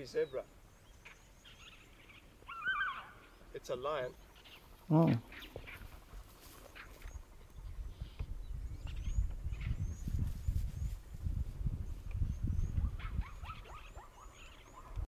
baby zebra. It's a lion. Oh.